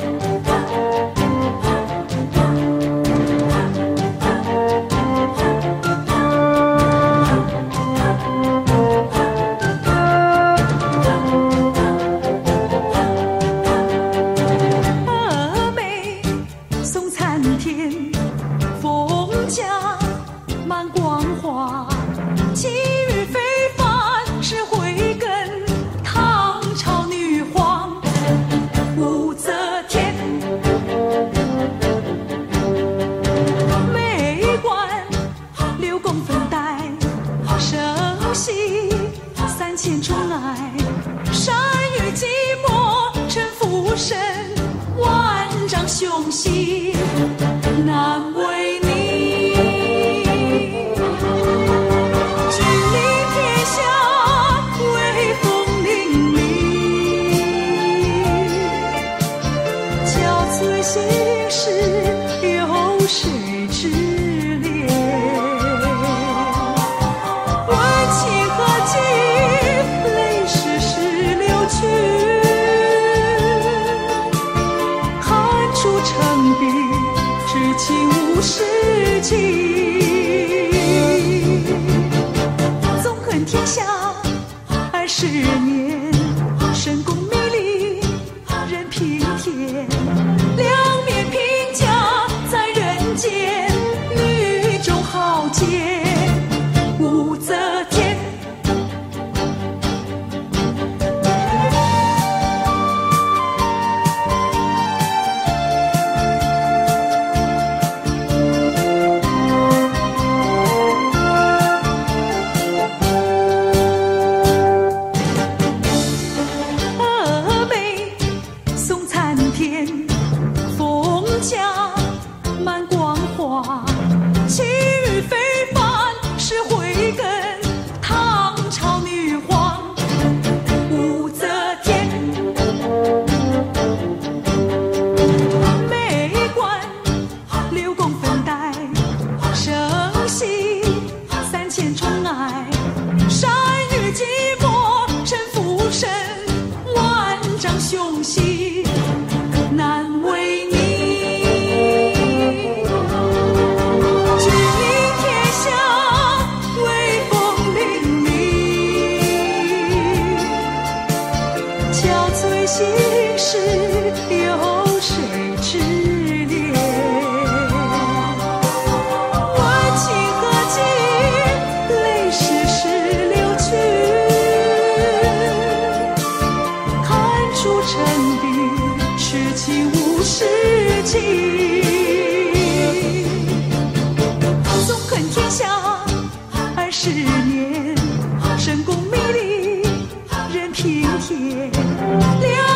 Bye. Anam. 十七无十七纵横天下二十年深宫心难为你。君临天下威风凛凛憔悴心事有。事情。纵横天下二十年，神功名利任平天。